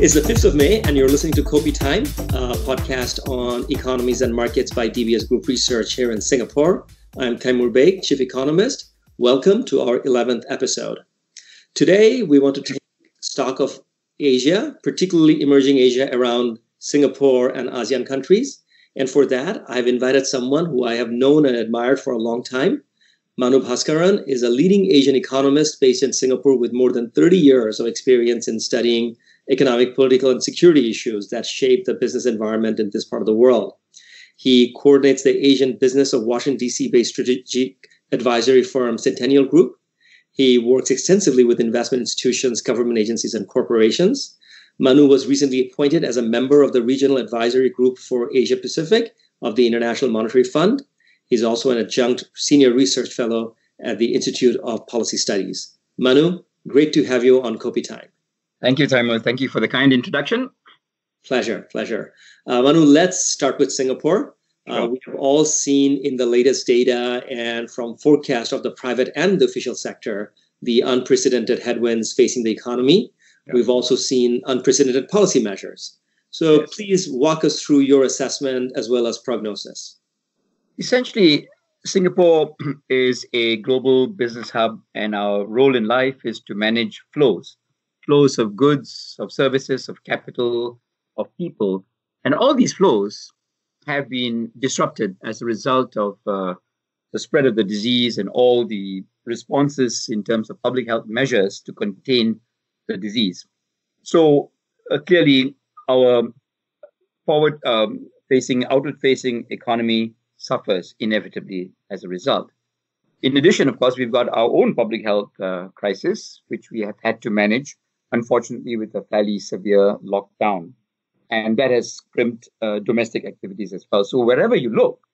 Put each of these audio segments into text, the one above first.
It's the 5th of May, and you're listening to Kopi Time, a podcast on economies and markets by DBS Group Research here in Singapore. I'm Taimur Baig, Chief Economist. Welcome to our 11th episode. Today, we want to take stock of Asia, particularly emerging Asia around Singapore and ASEAN countries. And for that, I've invited someone who I have known and admired for a long time. Manu Bhaskaran is a leading Asian economist based in Singapore with more than 30 years of experience in studying economic, political, and security issues that shape the business environment in this part of the world. He coordinates the Asian business of Washington, D.C. based strategic advisory firm Centennial Group. He works extensively with investment institutions, government agencies, and corporations. Manu was recently appointed as a member of the Regional Advisory Group for Asia Pacific of the International Monetary Fund. He's also an adjunct senior research fellow at the Institute of Policy Studies. Manu, great to have you on Kopi Time. Thank you, Taimur. Thank you for the kind introduction. Pleasure, pleasure. Uh, Manu, let's start with Singapore. Uh, we have all seen in the latest data and from forecast of the private and the official sector the unprecedented headwinds facing the economy. Yeah. We've also seen unprecedented policy measures. So yes. please walk us through your assessment as well as prognosis. Essentially, Singapore is a global business hub, and our role in life is to manage flows flows of goods, of services, of capital, of people. And all these flows have been disrupted as a result of uh, the spread of the disease and all the responses in terms of public health measures to contain the disease. So uh, clearly, our forward um, facing, outward facing economy suffers inevitably as a result. In addition, of course, we've got our own public health uh, crisis, which we have had to manage unfortunately, with a fairly severe lockdown. And that has crimped uh, domestic activities as well. So wherever you look,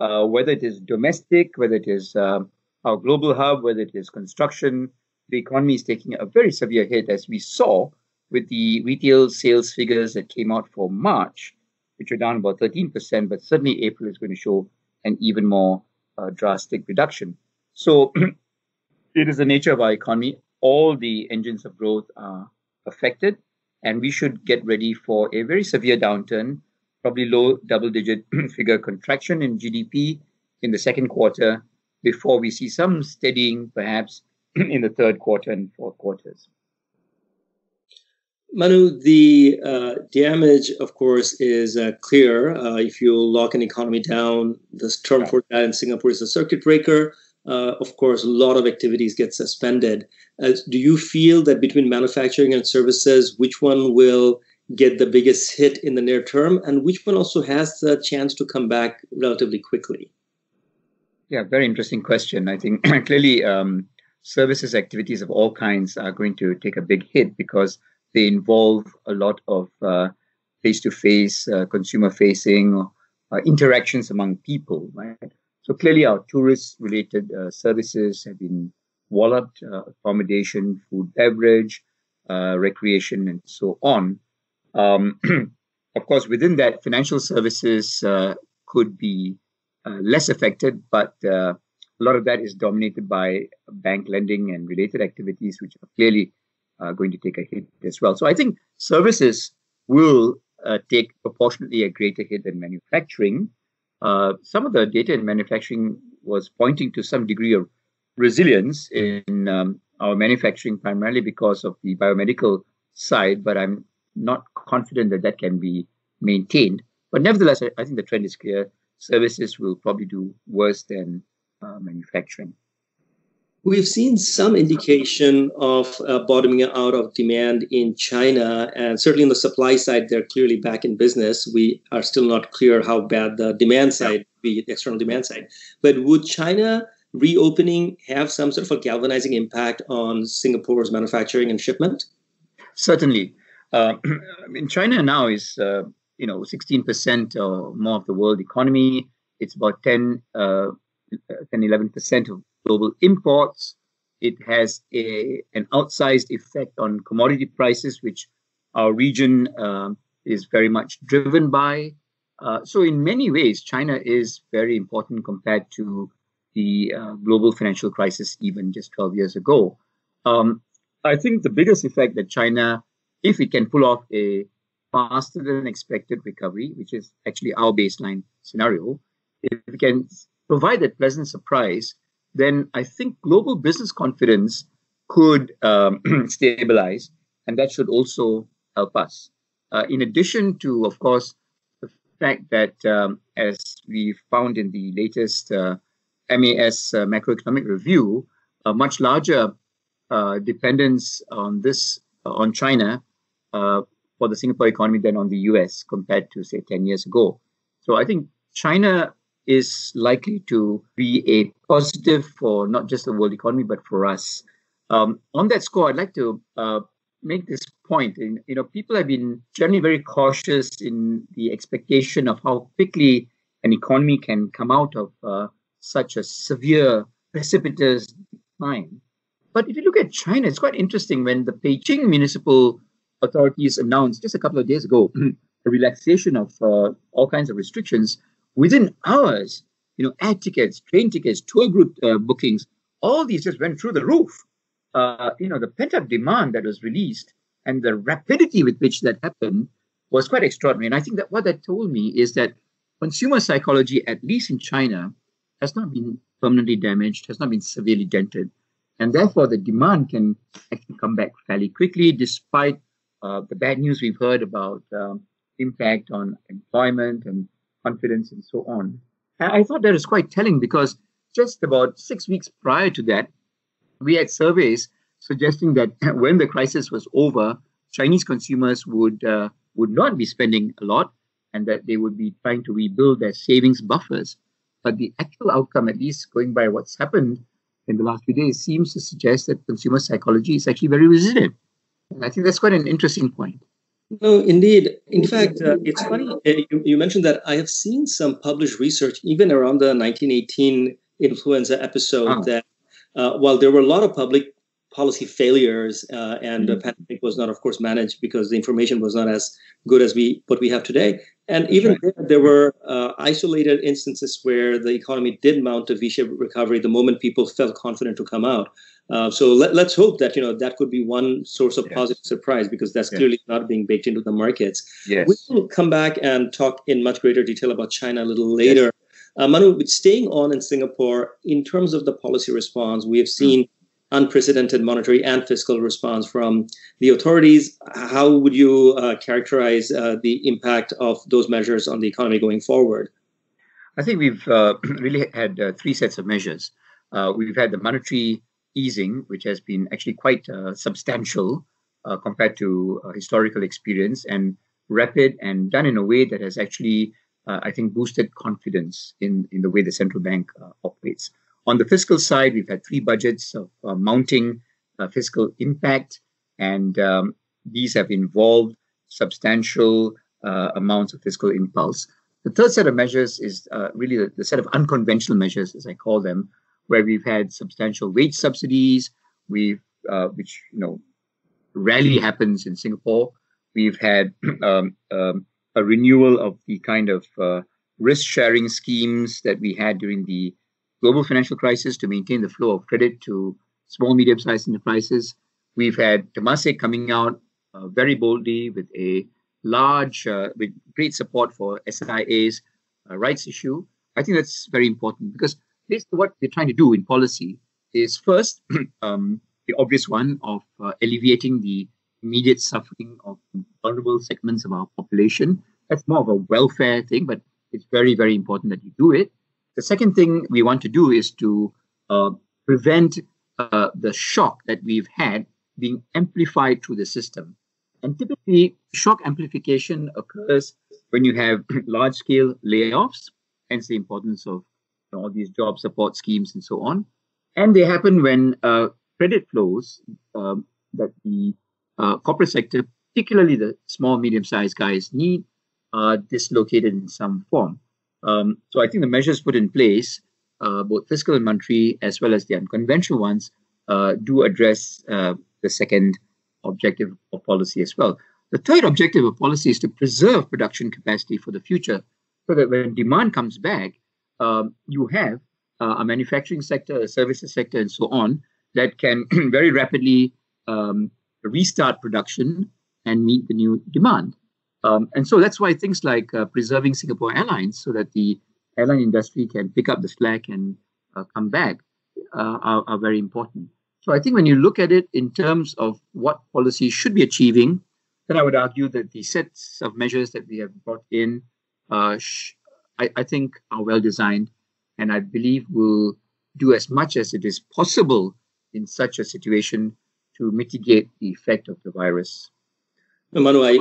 uh, whether it is domestic, whether it is uh, our global hub, whether it is construction, the economy is taking a very severe hit, as we saw with the retail sales figures that came out for March, which are down about 13%, but certainly April is going to show an even more uh, drastic reduction. So it is the nature of our economy all the engines of growth are affected, and we should get ready for a very severe downturn, probably low double digit figure contraction in GDP in the second quarter before we see some steadying perhaps in the third quarter and fourth quarters. Manu, the uh, damage, of course, is uh, clear. Uh, if you lock an economy down, the term for that in Singapore is a circuit breaker uh, of course, a lot of activities get suspended. do you feel that between manufacturing and services, which one will get the biggest hit in the near term, and which one also has the chance to come back relatively quickly? Yeah, very interesting question. I think clearly um, services activities of all kinds are going to take a big hit because they involve a lot of face to face, consumer facing uh, interactions among people, right? So clearly, our tourist-related uh, services have been walloped: uh, accommodation, food, beverage, uh, recreation, and so on. Um, of course, within that, financial services uh, could be uh, less affected, but uh, a lot of that is dominated by bank lending and related activities, which are clearly going to take a hit as well. So I think services will take proportionately a greater hit than manufacturing. Uh, some of the data in manufacturing was pointing to some degree of resilience in um, our manufacturing, primarily because of the biomedical side, but I'm not confident that that can be maintained. But nevertheless, I, I think the trend is clear. Services will probably do worse than uh, manufacturing. We've seen some indication of uh, bottoming out of demand in China, and certainly on the supply side, they're clearly back in business. We are still not clear how bad the demand side, be the external demand side. But would China reopening have some sort of a galvanizing impact on Singapore's manufacturing and shipment? Certainly. Uh, I mean, China now is, uh, you know, 16% or more of the world economy. It's about 10, uh, 10 11% of global imports. It has a, an outsized effect on commodity prices, which our region uh, is very much driven by. Uh, so, in many ways, China is very important compared to the uh, global financial crisis even just 12 years ago. Um, I think the biggest effect that China if it can pull off a faster than expected recovery, which is actually our baseline scenario, if we can provide that pleasant surprise, then I think global business confidence could um, stabilize, and that should also help us. Uh, in addition to, of course, the fact that, um, as we found in the latest uh, MAS uh, macroeconomic review, a much larger uh, dependence on this uh, on China uh, for the Singapore economy than on the US compared to say 10 years ago. So I think China is likely to be a positive for not just the world economy but for us. Um, on that score, I'd like to uh, make this point. In, you know, people have been generally very cautious in the expectation of how quickly an economy can come out of uh, such a severe, precipitous decline. But if you look at China, it's quite interesting when the Beijing municipal authorities announced just a couple of days ago a relaxation of uh, all kinds of restrictions. Within hours, you know, air tickets, train tickets, tour group uh, bookings, all these just went through the roof. Uh, you know, the pent up demand that was released and the rapidity with which that happened was quite extraordinary. And I think that what that told me is that consumer psychology, at least in China, has not been permanently damaged, has not been severely dented. And therefore, the demand can actually come back fairly quickly, despite uh, the bad news we've heard about um, impact on employment and confidence and so on. I thought that was quite telling because just about six weeks prior to that, we had surveys suggesting that when the crisis was over, Chinese consumers would uh, would not be spending a lot, and that they would be trying to rebuild their savings buffers. But the actual outcome, at least going by what's happened in the last few days, seems to suggest that consumer psychology is actually very resilient. And I think that's quite an interesting point. No, indeed. In fact, uh, it's funny uh, you, you, mentioned that I have seen some published research, even around the 1918 influenza episode, oh. that uh, while there were a lot of public policy failures uh, and mm-hmm. the pandemic was not, of course, managed because the information was not as good as we what we have today. And even right. there, there, were uh, isolated instances where the economy did mount a V-shaped recovery the moment people felt confident to come out. Uh, so let, us hope that you know that could be one source of yes. positive surprise because that's yes. clearly not being baked into the markets. Yes. We will come back and talk in much greater detail about China a little later. Yes. Uh, Manu, staying on in Singapore, in terms of the policy response, we have seen mm. Unprecedented monetary and fiscal response from the authorities. How would you uh, characterize uh, the impact of those measures on the economy going forward? I think we've uh, really had uh, three sets of measures. we've had the monetary easing, which has been actually quite uh, substantial uh, compared to uh, historical experience and rapid and done in a way that has actually, uh, I think, boosted confidence in, in the way the central bank uh, operates. On the fiscal side, we've had three budgets of uh, mounting fiscal impact, and um, these have involved substantial amounts of fiscal impulse. The third set of measures is really the, the set of unconventional measures, as I call them, where we've had substantial wage subsidies, we've uh, which you know rarely happens in Singapore. We've had um, um, a renewal of the kind of uh, risk sharing schemes that we had during the global financial crisis to maintain the flow of credit to small medium sized enterprises. We've had Temasek coming out uh, very boldly with a large, uh, with great support for SIA's uh, rights issue. I think that's very important because basically what they're trying to do in policy is first um, the obvious one of uh, alleviating the immediate suffering of vulnerable segments of our population. That's more of a welfare thing, but it's very, very important that you do it. The second thing we want to do is to uh, prevent uh, the shock that we've had being amplified through the system. And typically, shock amplification occurs when you have large scale layoffs, hence the importance of all these job support schemes and so on. And they happen when uh, credit flows um, that the uh, corporate sector, particularly the small, medium sized guys, need are dislocated in some form. Um, so I think the measures put in place, uh, both fiscal and monetary, as well as the unconventional ones, uh, do address uh, the second objective of policy as well. The third objective of policy is to preserve production capacity for the future so that when demand comes back, um, you have uh, a manufacturing sector, a services sector, and so on that can very rapidly um, restart production and meet the new demand. Um, and so that's why things like uh, preserving Singapore Airlines so that the airline industry can pick up the slack and uh, come back uh, are, are, very important. So I think when you look at it in terms of what policies should be achieving, then I would argue that the sets of measures that we have brought in, uh, sh- I, I think, are well designed, and I believe will do as much as it is possible in such a situation to mitigate the effect of the virus. Manu, I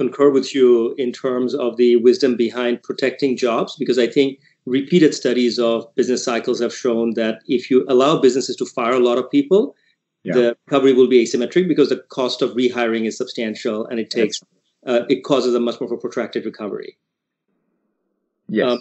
concur with you in terms of the wisdom behind protecting jobs because I think repeated studies of business cycles have shown that if you allow businesses to fire a lot of people, yeah. the recovery will be asymmetric because the cost of rehiring is substantial and it takes uh, it causes a much more protracted recovery. Yes. Um,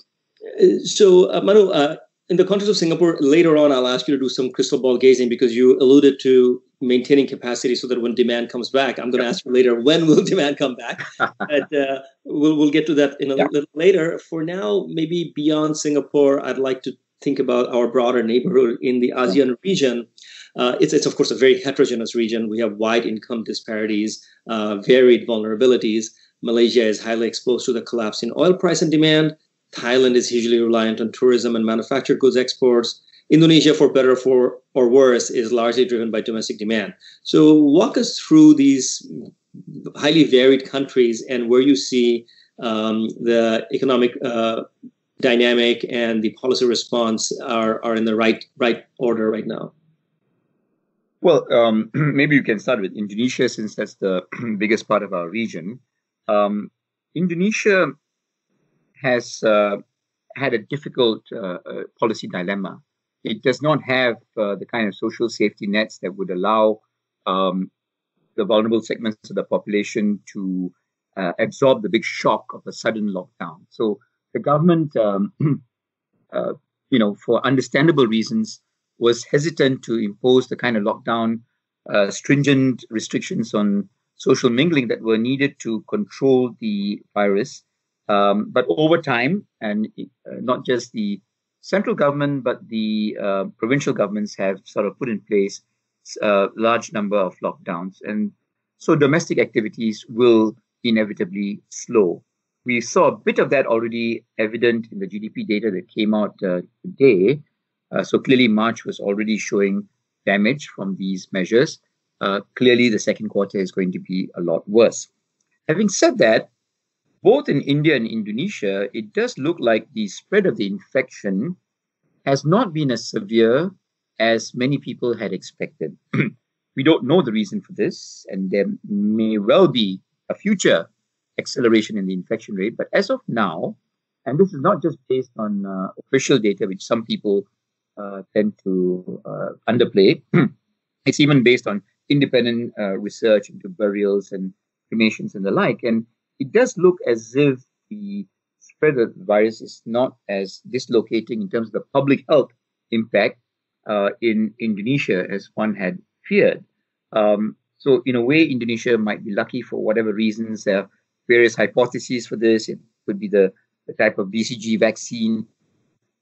so, uh, Manu, uh, in the context of Singapore, later on, I'll ask you to do some crystal ball gazing because you alluded to maintaining capacity so that when demand comes back, I'm going to ask you later when will demand come back. but uh, we'll we'll get to that in a yeah. little later. For now, maybe beyond Singapore, I'd like to think about our broader neighborhood in the ASEAN region. Uh, it's, it's of course a very heterogeneous region. We have wide income disparities, uh, varied vulnerabilities. Malaysia is highly exposed to the collapse in oil price and demand. Thailand is hugely reliant on tourism and manufactured goods exports. Indonesia, for better for or worse, is largely driven by domestic demand. So, walk us through these highly varied countries and where you see um, the economic uh, dynamic and the policy response are, are in the right right order right now. Well, um, maybe you can start with Indonesia since that's the biggest part of our region. Um, Indonesia has uh, had a difficult uh, uh, policy dilemma. It does not have uh, the kind of social safety nets that would allow um, the vulnerable segments of the population to uh, absorb the big shock of a sudden lockdown. So the government, um, uh, you know, for understandable reasons, was hesitant to impose the kind of lockdown, stringent restrictions on social mingling that were needed to control the virus um, but over time, and uh, not just the central government, but the uh, provincial governments have sort of put in place a uh, large number of lockdowns. And so domestic activities will inevitably slow. We saw a bit of that already evident in the GDP data that came out uh, today. Uh, so clearly, March was already showing damage from these measures. Uh, clearly, the second quarter is going to be a lot worse. Having said that, both in India and Indonesia, it does look like the spread of the infection has not been as severe as many people had expected. we don't know the reason for this, and there may well be a future acceleration in the infection rate. But as of now, and this is not just based on uh, official data, which some people uh, tend to uh, underplay, it's even based on independent uh, research into burials and cremations and the like. And it does look as if the spread of the virus is not as dislocating in terms of the public health impact uh, in Indonesia as one had feared. Um, so, in a way, Indonesia might be lucky for whatever reasons. There are various hypotheses for this. It could be the, the type of BCG vaccine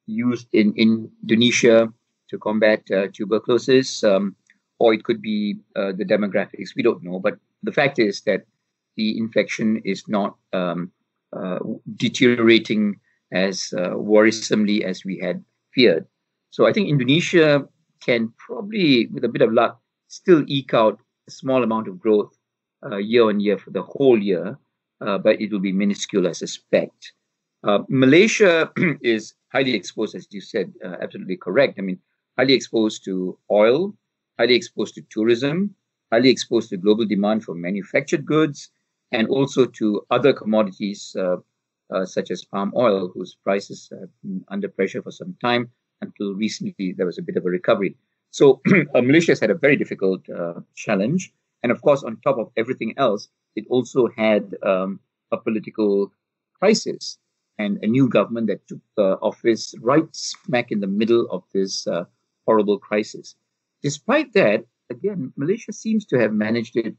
used in, in Indonesia to combat uh, tuberculosis, um, or it could be uh, the demographics. We don't know. But the fact is that the infection is not um, uh, deteriorating as uh, worrisomely as we had feared. So I think Indonesia can probably, with a bit of luck, still eke out a small amount of growth uh, year on year for the whole year, uh, but it will be minuscule, I suspect. Uh, Malaysia is highly exposed, as you said, uh, absolutely correct. I mean, highly exposed to oil, highly exposed to tourism, highly exposed to global demand for manufactured goods, and also to other commodities uh, uh, such as palm oil, whose prices have been under pressure for some time until recently there was a bit of a recovery. So uh, Malaysia has had a very difficult challenge. And of course, on top of everything else, it also had um, a political crisis and a new government that took uh, office right smack in the middle of this uh, horrible crisis. Despite that, again, Malaysia seems to have managed it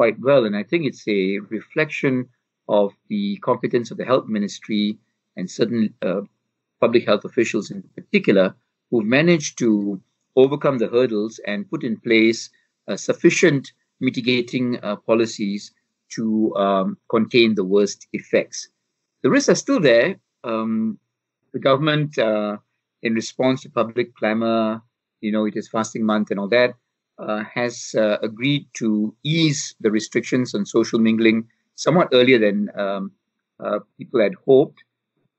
quite well. And I think it's a reflection of the competence of the health ministry and certain uh, public health officials in particular who've managed to overcome the hurdles and put in place uh, sufficient mitigating uh, policies to um, contain the worst effects. The risks are still there. Um, the government, uh, in response to public clamor, you know, it is fasting month and all that, uh, has uh, agreed to ease the restrictions on social mingling somewhat earlier than um, uh, people had hoped.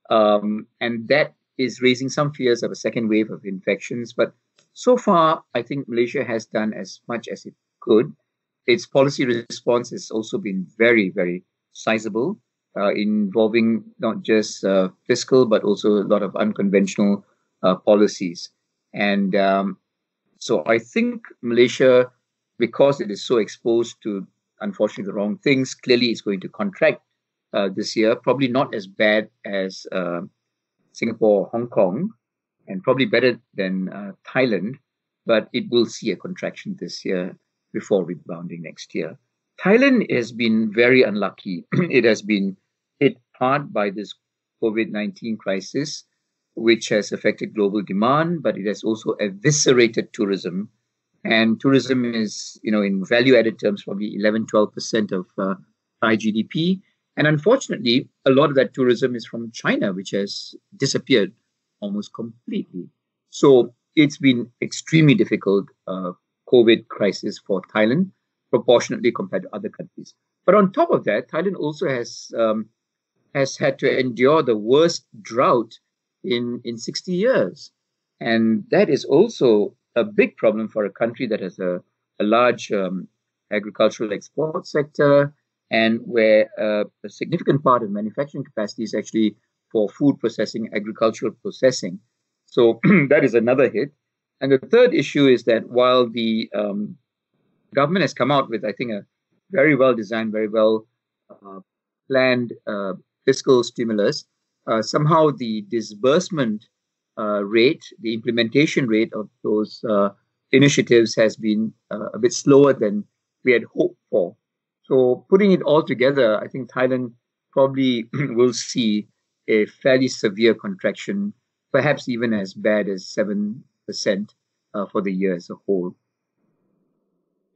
Um, and that is raising some fears of a second wave of infections. But so far, I think Malaysia has done as much as it could. Its policy response has also been very, very sizable, uh, involving not just uh, fiscal, but also a lot of unconventional uh, policies. And um, so I think Malaysia, because it is so exposed to unfortunately the wrong things, clearly is going to contract uh, this year. Probably not as bad as uh, Singapore, Hong Kong, and probably better than uh, Thailand, but it will see a contraction this year before rebounding next year. Thailand has been very unlucky. it has been hit hard by this COVID 19 crisis which has affected global demand, but it has also eviscerated tourism. And tourism is, you know, in value added terms, probably 11, 12% of uh, Thai GDP. And unfortunately, a lot of that tourism is from China, which has disappeared almost completely. So it's been extremely difficult uh, COVID crisis for Thailand, proportionately compared to other countries. But on top of that, Thailand also has um, has had to endure the worst drought in, in 60 years. And that is also a big problem for a country that has a, a large um, agricultural export sector and where uh, a significant part of manufacturing capacity is actually for food processing, agricultural processing. So that is another hit. And the third issue is that while the um, government has come out with, I think, a very well designed, very well uh, planned uh, fiscal stimulus, uh, somehow the disbursement uh, rate, the implementation rate of those uh, initiatives has been uh, a bit slower than we had hoped for. So, putting it all together, I think Thailand probably will see a fairly severe contraction, perhaps even as bad as 7% uh, for the year as a whole.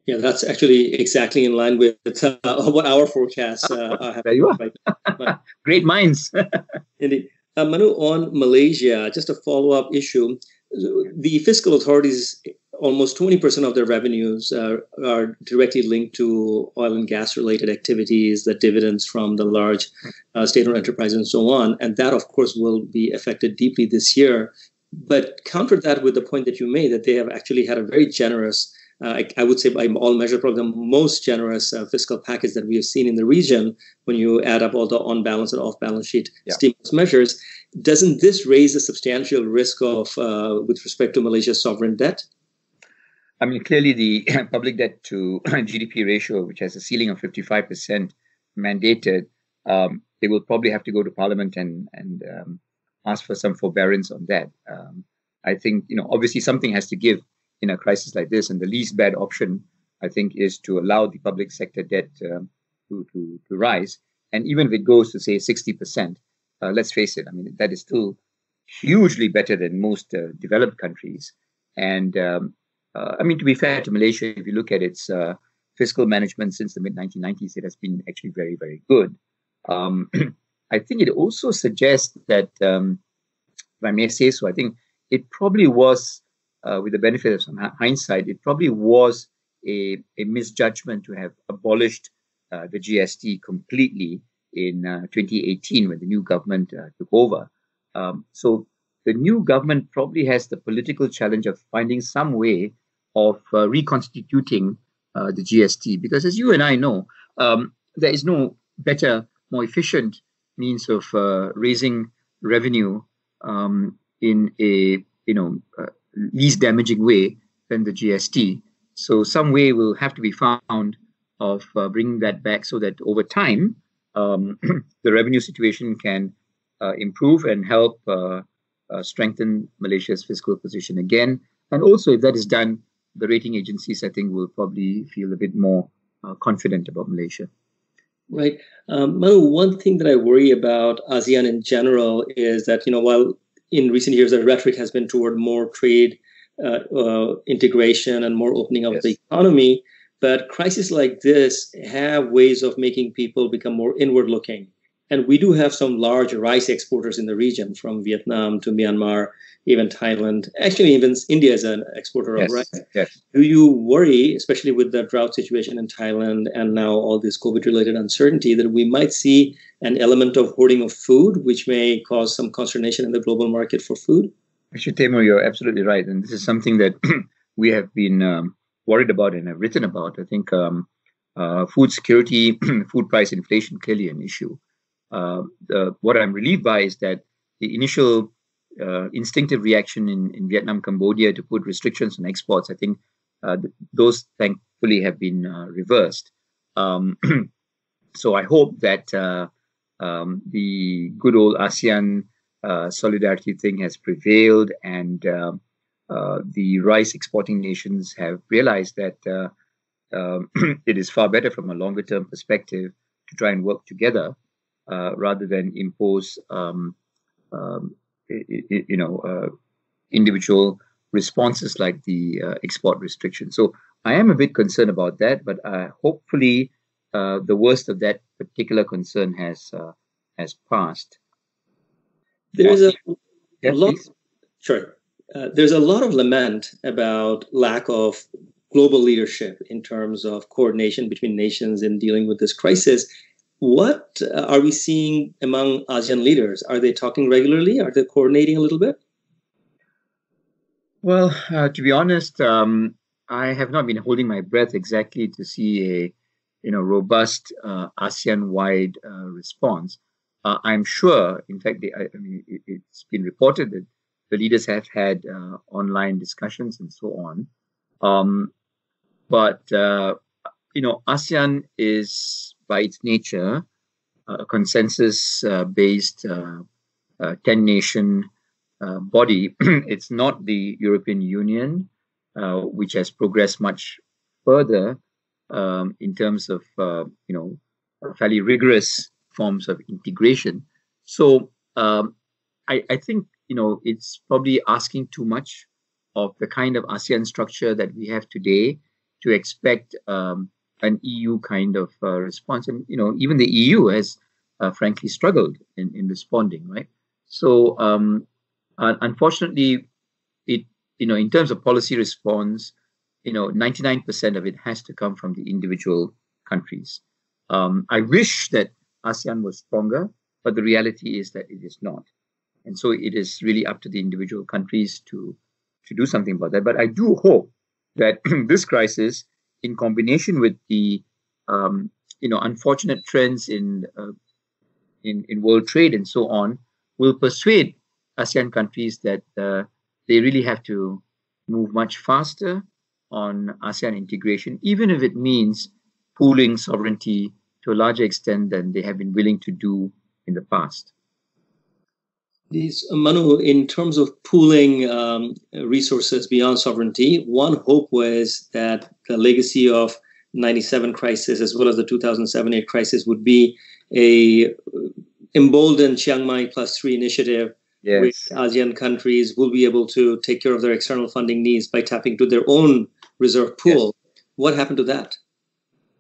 Yeah, that's actually exactly in line with uh, what our forecasts uh, have. there you are. Great minds. Indeed. Uh, Manu, on Malaysia, just a follow up issue. The fiscal authorities, almost 20% of their revenues uh, are directly linked to oil and gas related activities, the dividends from the large uh, state owned enterprises, and so on. And that, of course, will be affected deeply this year. But counter that with the point that you made that they have actually had a very generous I, I, would say by all measures, probably the most generous uh, fiscal package that we have seen in the region when you add up all the on balance and off balance sheet yeah. stimulus measures. Doesn't this raise a substantial risk of, uh, with respect to Malaysia's sovereign debt? I mean, clearly the public debt to GDP ratio, which has a ceiling of 55% mandated, um, they will probably have to go to parliament and, and um, ask for some forbearance on that. Um, I think, you know, obviously something has to give in a crisis like this. And the least bad option, I think, is to allow the public sector debt um, to, to, to rise. And even if it goes to, say, 60%, uh, let's face it, I mean, that is still hugely better than most uh, developed countries. And um, uh, I mean, to be fair to Malaysia, if you look at its uh, fiscal management since the mid 1990s, it has been actually very, very good. Um, I think it also suggests that, um, if I may say so, I think it probably was uh, with the benefit of some hindsight, it probably was a, a misjudgment to have abolished uh, the GST completely in uh, 2018 when the new government uh, took over. Um, so the new government probably has the political challenge of finding some way of uh, reconstituting uh, the GST because, as you and I know, um, there is no better, more efficient means of raising revenue um, in a you know least damaging way than the GST. So some way will have to be found of uh, bringing that back so that over time um, the revenue situation can uh, improve and help uh, uh, strengthen Malaysia's fiscal position again. And also, if that is done, the rating agencies, I think, will probably feel a bit more uh, confident about Malaysia. Right. Um, Manu, one thing that I worry about ASEAN in general is that, you know, while in recent years, the rhetoric has been toward more trade uh, uh, integration and more opening of yes. the economy. But crises like this have ways of making people become more inward looking. And we do have some large rice exporters in the region, from Vietnam to Myanmar, even Thailand. Actually, even India is an exporter yes, of rice. Yes. Do you worry, especially with the drought situation in Thailand and now all this COVID related uncertainty, that we might see an element of hoarding of food, which may cause some consternation in the global market for food? Actually, Taimur, you're absolutely right. And this is something that we have been um, worried about and have written about. I think um, uh, food security, food price inflation, clearly an issue. Uh, what I'm relieved by is that the initial uh, instinctive reaction in, in Vietnam, Cambodia to put restrictions on exports, I think uh, th- those thankfully have been uh, reversed. Um, so I hope that uh, um, the good old ASEAN solidarity thing has prevailed and the rice exporting nations have realized that um, it is far better from a longer term perspective to try and work together uh, rather than impose, um, um, you know, uh, individual responses like the uh, export restriction. So I am a bit concerned about that, but uh, hopefully uh, the worst of that particular concern has uh, has passed. There's a, yeah, lot. Sure. there's a lot of lament about lack of global leadership in terms of coordination between nations in dealing with this crisis. What uh, are we seeing among ASEAN leaders? Are they talking regularly? Are they coordinating a little bit? Well, uh, to be honest, um, I have not been holding my breath exactly to see a you know robust uh, ASEAN-wide uh, response. Uh, I'm sure, in fact, they, I, mean, it, has been reported that the leaders have had uh, online discussions and so on. Um, but you know, ASEAN is by its nature, a consensus uh, based uh, uh, 10 nation body. it's not the European Union, which has progressed much further um, in terms of, you know, fairly rigorous forms of integration. So um, I, I think, you know, it's probably asking too much of the kind of ASEAN structure that we have today to expect um, an EU kind of uh, response. And you know, even the EU has uh, frankly struggled in, in responding, right? So um, uh, unfortunately, it you know, in terms of policy response, you know, 99% of it has to come from the individual countries. Um, I wish that ASEAN was stronger, but the reality is that it is not. And so it is really up to the individual countries to to do something about that. But I do hope that this crisis in combination with the um, you know unfortunate trends in, uh, in in world trade and so on, will persuade ASEAN countries that uh, they really have to move much faster on ASEAN integration, even if it means pooling sovereignty to a larger extent than they have been willing to do in the past. These, uh, Manu, in terms of pooling um, resources beyond sovereignty, one hope was that the legacy of 97 crisis as well as the 2007-8 crisis would be a uh, emboldened Chiang Mai plus three initiative yes. which ASEAN countries will be able to take care of their external funding needs by tapping to their own reserve pool. Yes. What happened to that?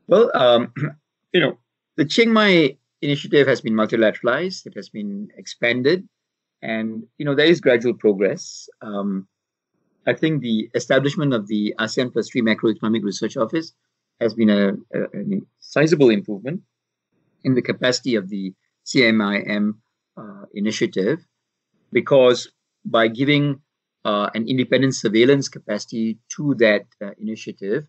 Well, um, you know, the Chiang Mai initiative has been multilateralized. It has been expanded. And you know there is gradual progress. Um, I think the establishment of the ASEAN plus three macroeconomic research office has been a, a, a sizable improvement in the capacity of the CMIM uh, initiative, because by giving uh, an independent surveillance capacity to that uh, initiative,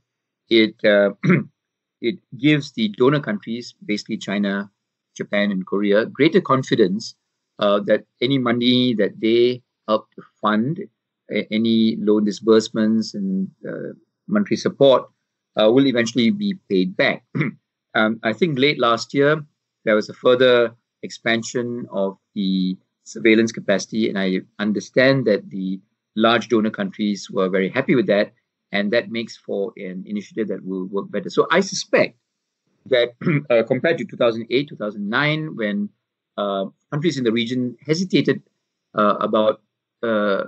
it uh, it gives the donor countries, basically China, Japan, and Korea, greater confidence uh, that any money that they help to fund, any loan disbursements and uh, monetary support, uh, will eventually be paid back. um, I think late last year, there was a further expansion of the surveillance capacity, and I understand that the large donor countries were very happy with that, and that makes for an initiative that will work better. So I suspect that uh, compared to 2008, 2009, when countries in the region hesitated uh, about uh,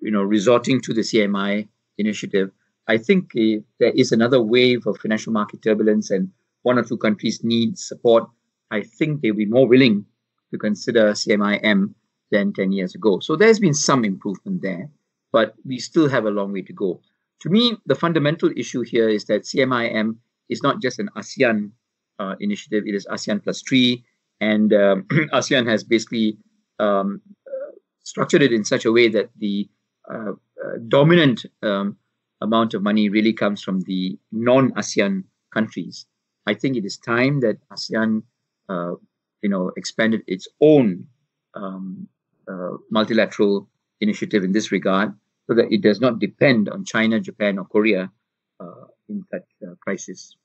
you know resorting to the CMI initiative. I think there is another wave of financial market turbulence and one or two countries need support, I think they'll be more willing to consider CMIM than 10 years ago. So there's been some improvement there, but we still have a long way to go. To me, the fundamental issue here is that CMIM is not just an ASEAN uh, initiative, it is ASEAN plus three. And um, ASEAN has basically um, structured it in such a way that the uh, uh dominant um, amount of money really comes from the non ASEAN countries. I think it is time that ASEAN, uh, you know, expanded its own um, uh, multilateral initiative in this regard, so that it does not depend on China, Japan, or Korea uh, in such uh, crisis.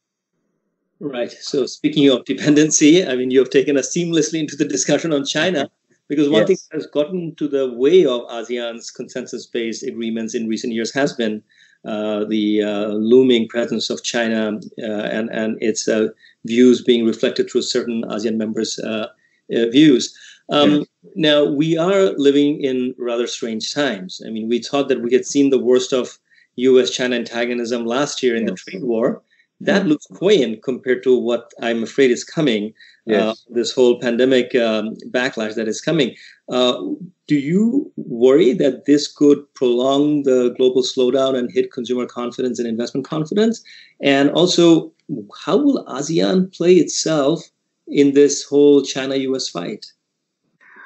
Right. So speaking of dependency, I mean, you have taken us seamlessly into the discussion on China because one yes. thing that has gotten to the way of ASEAN's consensus-based agreements in recent years has been uh, the uh, looming presence of China uh, and and its uh, views being reflected through certain ASEAN members' uh, views. Um, Now we are living in rather strange times. I mean, we thought that we had seen the worst of U.S.-China antagonism last year in yes. the trade war, that looks quaint compared to what I'm afraid is coming. Uh, yes. Uh, this whole pandemic um, backlash that is coming. Uh, do you worry that this could prolong the global slowdown and hit consumer confidence and investment confidence? And also, how will ASEAN play itself in this whole China US fight?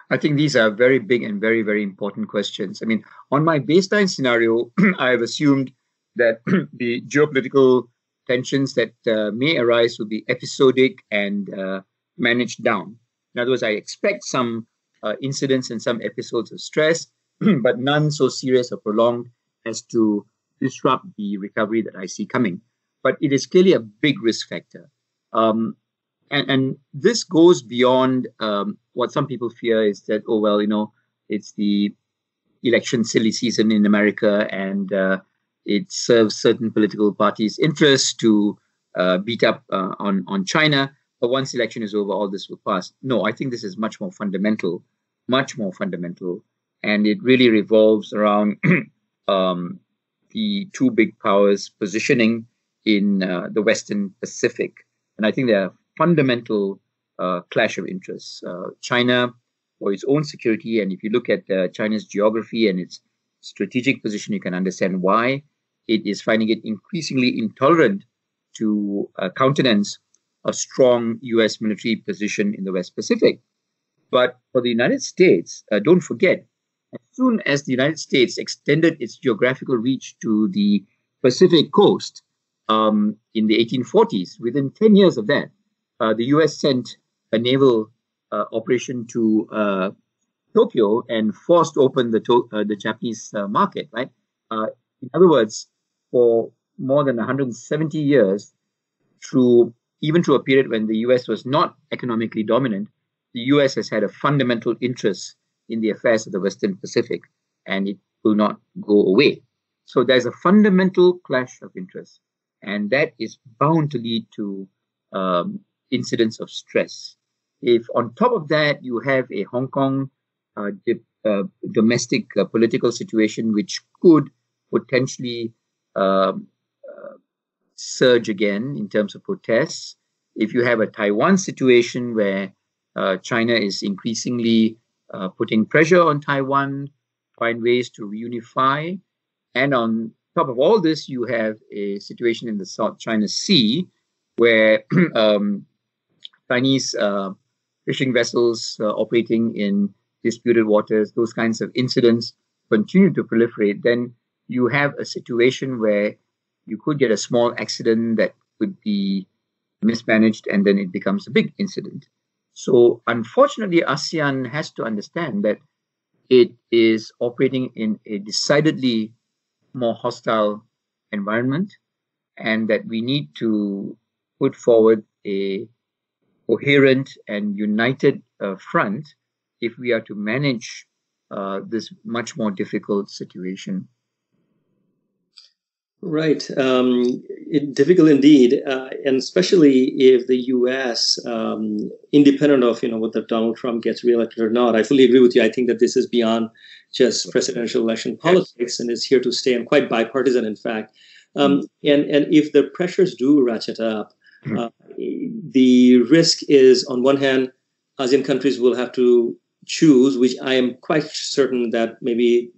I think these are very big and very, very important questions. I mean, on my baseline scenario, I've assumed that the geopolitical tensions that uh, may arise will be episodic and uh, managed down. In other words, I expect some uh, incidents and some episodes of stress, but none so serious or prolonged as to disrupt the recovery that I see coming. But it is clearly a big risk factor. Um, and, and this goes beyond um, what some people fear is that, oh, well, you know, it's the election silly season in America and uh, it serves certain political parties' interests to uh, beat up uh, on on China. But once election is over, all this will pass. No, I think this is much more fundamental, much more fundamental, and it really revolves around um, the two big powers positioning in uh, the Western Pacific. And I think there are fundamental uh, clash of interests. Uh, China, for its own security, and if you look at uh, China's geography and its strategic position, you can understand why it is finding it increasingly intolerant to uh, countenance a strong US military position in the West Pacific. But for the United States, uh, don't forget, as soon as the United States extended its geographical reach to the Pacific coast um, in the 1840s, within 10 years of that, uh, the US sent a naval uh, operation to uh, Tokyo and forced open the, to- uh, the Japanese market, right? in other words, for more than 170 years through even through a period when the US was not economically dominant, the US has had a fundamental interest in the affairs of the Western Pacific, and it will not go away. So there's a fundamental clash of interests, and that is bound to lead to um, incidents of stress. If on top of that you have a Hong Kong uh, uh, domestic uh, political situation which could potentially uh, surge again in terms of protests. If you have a Taiwan situation where uh, China is increasingly uh, putting pressure on Taiwan, find ways to reunify, and on top of all this, you have a situation in the South China Sea where um, Chinese uh, fishing vessels uh, operating in disputed waters, those kinds of incidents continue to proliferate, then you have a situation where you could get a small accident that could be mismanaged and then it becomes a big incident. So, unfortunately, ASEAN has to understand that it is operating in a decidedly more hostile environment and that we need to put forward a coherent and united uh, front if we are to manage uh, this much more difficult situation. Right. Um, it, difficult indeed, uh, and especially if the U.S., um, independent of you know whether Donald Trump gets reelected or not, I fully agree with you. I think that this is beyond just presidential election politics and is here to stay and quite bipartisan, in fact. Um, and, and if the pressures do ratchet up, mm-hmm. uh, the risk is on one hand, ASEAN countries will have to choose, which I am quite certain that maybe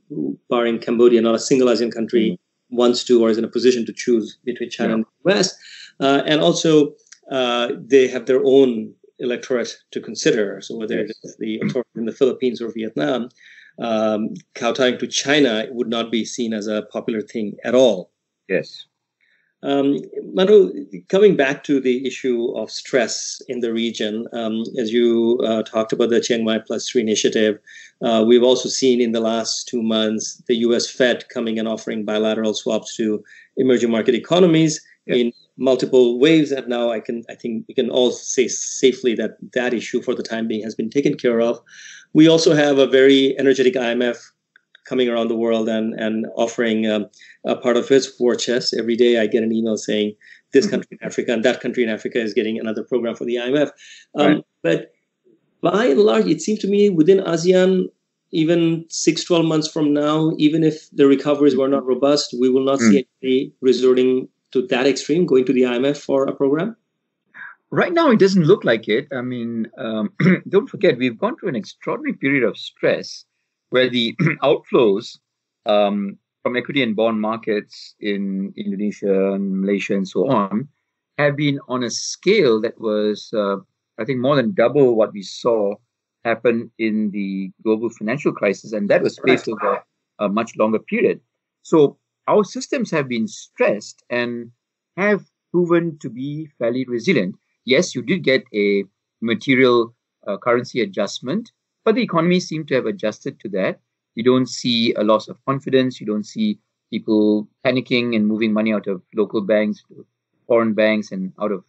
barring Cambodia, not a single ASEAN country mm-hmm. Wants to or is in a position to choose between China yeah. and the US. Uh, and also, uh, they have their own electorate to consider. So whether yes. it's the authorities in the Philippines or Vietnam, um, kowtowing to China would not be seen as a popular thing at all. Yes. Um, Manu, coming back to the issue of stress in the region, um, as you uh, talked about the Chiang Mai Plus Three initiative, uh, we've also seen in the last two months the U.S. Fed coming and offering bilateral swaps to emerging market economies in multiple waves. And now I can, I think, we can all say safely that that issue for the time being has been taken care of. We also have a very energetic IMF coming around the world and and offering um, a part of its war chest. Every day, I get an email saying this mm-hmm. country in Africa and that country in Africa is getting another program for the IMF. Um, right. But by and large, it seems to me within ASEAN, even six, 12 months from now, even if the recoveries were not robust, we will not mm. see anybody resorting to that extreme, going to the IMF for a program. Right now, it doesn't look like it. I mean, um, don't forget, we've gone through an extraordinary period of stress where the outflows um, from equity and bond markets in Indonesia and Malaysia and so on have been on a scale that was, uh, I think, more than double what we saw happen in the global financial crisis, and that was spaced over a much longer period. So our systems have been stressed and have proven to be fairly resilient. Yes, you did get a material uh, currency adjustment but the economy seemed to have adjusted to that. You don't see a loss of confidence. You don't see people panicking and moving money out of local banks foreign banks and out of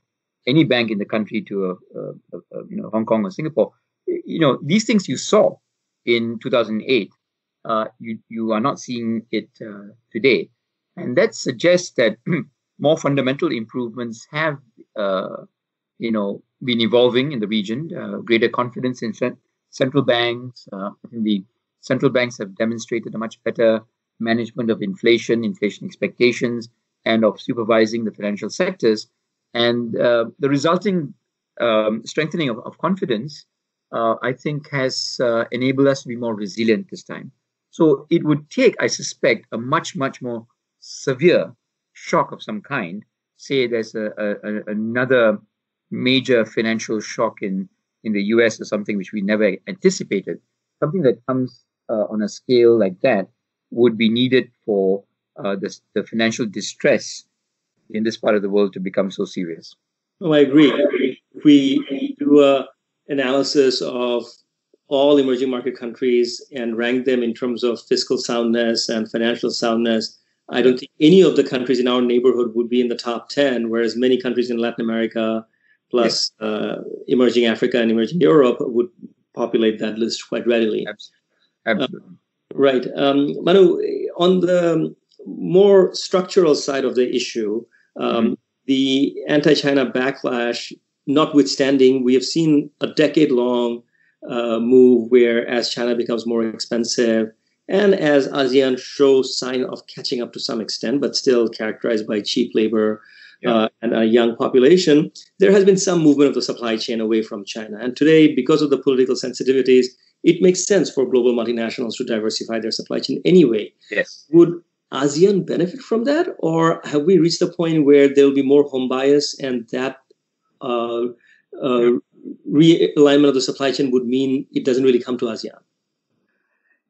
any bank in the country to a, a, a, you know Hong Kong or Singapore. You know these things you saw in 2008. Uh, you you are not seeing it uh, today, and that suggests that more fundamental improvements have uh, you know been evolving in the region. Uh, greater confidence in central banks. Uh, the central banks have demonstrated a much better management of inflation, inflation expectations, and of supervising the financial sectors. And uh, the resulting um, strengthening of, of confidence, uh, I think, has uh, enabled us to be more resilient this time. So it would take, I suspect, a much, much more severe shock of some kind. Say there's a, a, another major financial shock in in the US is something which we never anticipated, something that comes uh, on a scale like that would be needed for uh, the, the financial distress in this part of the world to become so serious. Oh, I agree. If we do a analysis of all emerging market countries and rank them in terms of fiscal soundness and financial soundness, I don't think any of the countries in our neighborhood would be in the top 10, whereas many countries in Latin America, plus uh, emerging Africa and emerging Europe would populate that list quite readily. Absolutely. Uh, right. Um, Manu, on the more structural side of the issue, um, mm-hmm. the anti China backlash notwithstanding, we have seen a decade long uh, move where as China becomes more expensive, and as ASEAN shows sign of catching up to some extent, but still characterized by cheap labor, yeah. uh, and a young population, there has been some movement of the supply chain away from China. And today, because of the political sensitivities, it makes sense for global multinationals to diversify their supply chain anyway. Yes. Would ASEAN benefit from that, or have we reached the point where there will be more home bias and that uh, uh, realignment of the supply chain would mean it doesn't really come to ASEAN?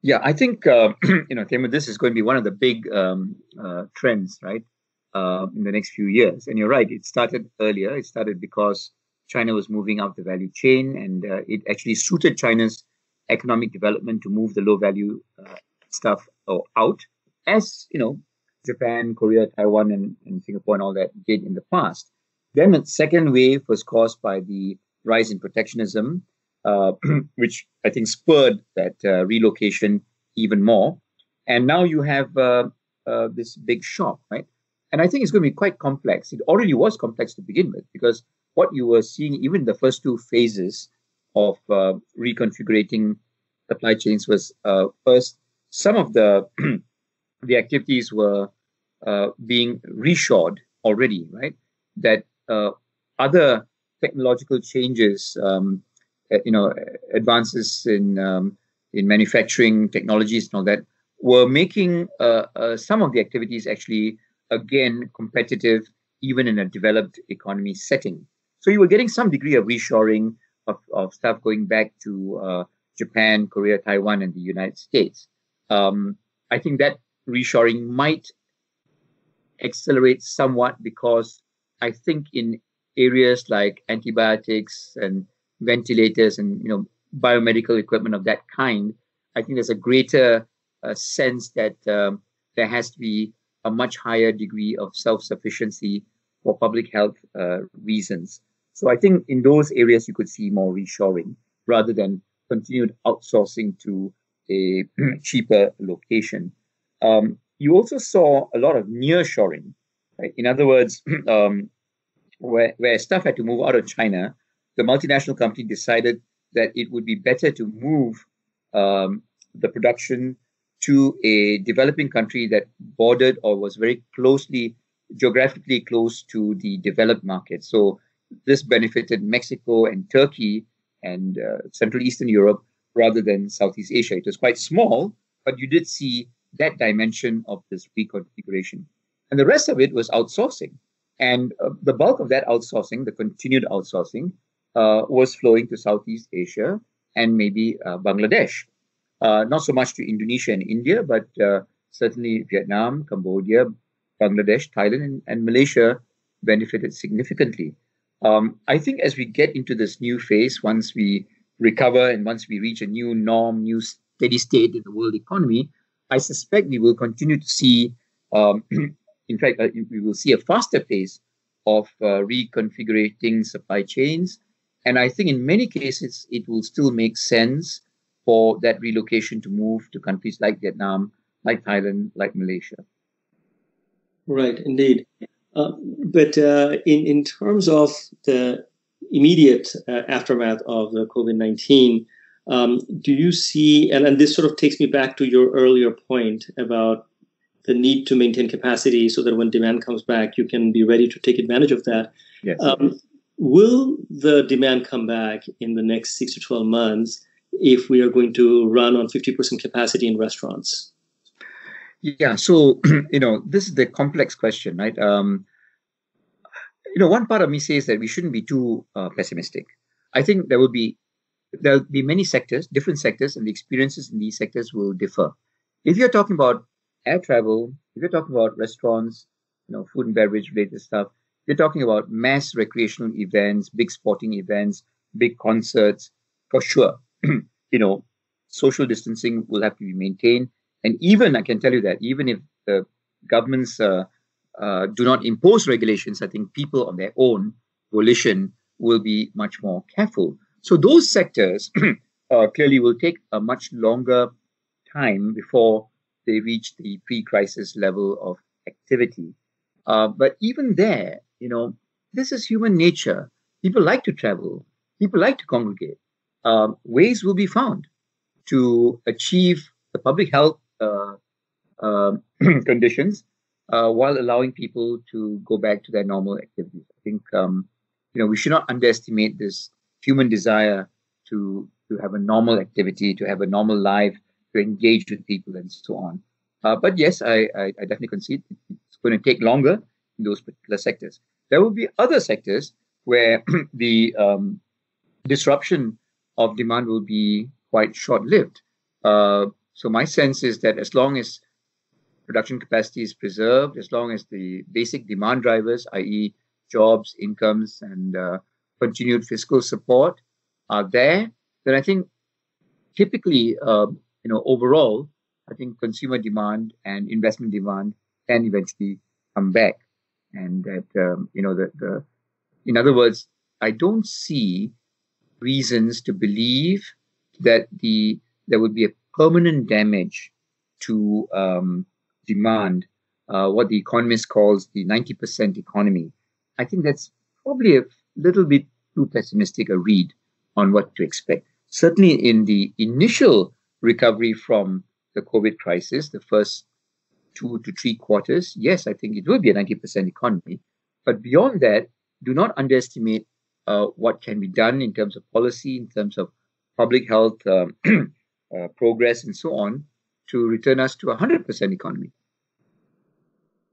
Yeah, I think uh, you know, Taimur, this is going to be one of the big um, uh, trends, right? Uh, in the next few years. And you're right, it started earlier. It started because China was moving up the value chain, and uh, it actually suited China's economic development to move the low value uh, stuff uh, out, as you know, Japan, Korea, Taiwan, and, and, Singapore and all that did in the past. Then the second wave was caused by the rise in protectionism, uh, which I think spurred that uh, relocation even more. And now you have this big shock, right? And I think it's going to be quite complex. It already was complex to begin with because what you were seeing, even the first two phases of uh, reconfiguring supply chains, was uh, first some of the the activities were uh, being reshored already, right? That uh, other technological changes, um, uh, you know, advances in um, in manufacturing technologies and all that, were making uh, uh, some of the activities actually again competitive, even in a developed economy setting. So you were getting some degree of reshoring of, of stuff going back to uh, Japan, Korea, Taiwan, and the United States. Um, I think that reshoring might accelerate somewhat because I think in areas like antibiotics and ventilators and you know biomedical equipment of that kind, I think there's a greater uh, sense that um, there has to be a much higher degree of self-sufficiency for public health uh, reasons. So I think in those areas you could see more reshoring rather than continued outsourcing to a cheaper location. Um, you also saw a lot of nearshoring. Right? In other words, um, where, where stuff had to move out of China, the multinational company decided that it would be better to move um, the production to a developing country that bordered or was very closely, geographically close to the developed market. So this benefited Mexico and Turkey and uh, Central Eastern Europe rather than Southeast Asia. It was quite small, but you did see that dimension of this reconfiguration. And the rest of it was outsourcing. And uh, the bulk of that outsourcing, the continued outsourcing, uh, was flowing to Southeast Asia and maybe uh, Bangladesh. Uh, not so much to Indonesia and India, but uh, certainly Vietnam, Cambodia, Bangladesh, Thailand, and, and Malaysia benefited significantly. Um, I think as we get into this new phase, once we recover and once we reach a new norm, new steady state in the world economy, I suspect we will continue to see, um, in fact, uh, we will see a faster pace of uh, reconfiguring supply chains. And I think in many cases, it will still make sense for that relocation to move to countries like Vietnam, like Thailand, like Malaysia. Right, indeed. Uh, but uh, in in terms of the immediate uh, aftermath of the COVID nineteen, um, do you see? And, and this sort of takes me back to your earlier point about the need to maintain capacity so that when demand comes back, you can be ready to take advantage of that. Yes. Um, will the demand come back in the next six to twelve months if we are going to run on fifty percent capacity in restaurants? Yeah, so you know, this is the complex question, right? Um, you know, one part of me says that we shouldn't be too uh, pessimistic. I think there will be there'll be many sectors, different sectors, and the experiences in these sectors will differ. If you're talking about air travel, if you're talking about restaurants, you know, food and beverage related stuff, you're talking about mass recreational events, big sporting events, big concerts, for sure. you know, social distancing will have to be maintained. And even I can tell you that even if the governments uh, uh, do not impose regulations, I think people on their own volition will be much more careful. So those sectors uh, clearly will take a much longer time before they reach the pre-crisis level of activity. Uh, but even there, you know, this is human nature. People like to travel. People like to congregate. Um, ways will be found to achieve the public health uh, um, conditions uh, while allowing people to go back to their normal activities. I think um, you know we should not underestimate this human desire to to have a normal activity, to have a normal life, to engage with people, and so on. Uh, but yes, I, I, I definitely concede it's going to take longer in those particular sectors. There will be other sectors where the um, disruption of demand will be quite short-lived. Uh, so my sense is that as long as production capacity is preserved, as long as the basic demand drivers, i.e., jobs, incomes, and uh, continued fiscal support are there, then I think typically, uh, you know, overall, I think consumer demand and investment demand can eventually come back, and that um, you know the, the in other words, I don't see reasons to believe that the there would be a permanent damage to um, demand, uh, what the economist calls the 90% economy. I think that's probably a little bit too pessimistic a read on what to expect. Certainly, in the initial recovery from the COVID crisis, the first two to three quarters, yes, I think it will be a 90% economy. But beyond that, do not underestimate uh, what can be done in terms of policy, in terms of public health um, uh, progress, and so on, to return us to a 100% economy.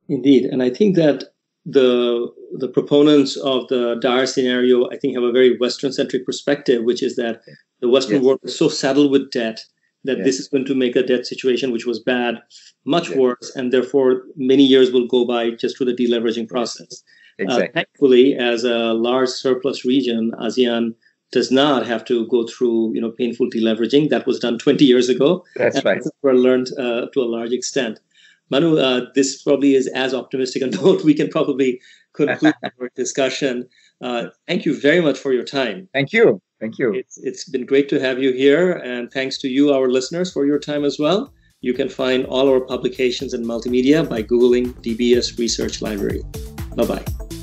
Indeed. And I think that the the proponents of the dire scenario, I think, have a very Western centric perspective, which is that the Western yes. world is so saddled with debt that yes. this is going to make a debt situation which was bad much yes. worse, and therefore many years will go by just through the deleveraging process. Uh, exactly. Uh, thankfully, as a large surplus region, ASEAN does not have to go through you know painful deleveraging. That was done 20 years ago. That's right. We're learned uh, to a large extent. Manu, uh, this probably is as optimistic a note we can probably conclude our discussion. Uh, thank you very much for your time. Thank you. Thank you. It's, it's been great to have you here, and thanks to you, our listeners, for your time as well. You can find all our publications and multimedia by Googling DBS Research Library. Bye bye.